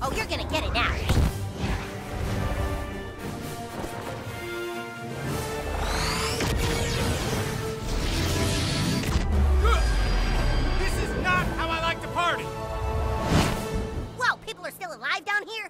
Oh, you're gonna get it now. This is not how I like to party! Whoa, people are still alive down here.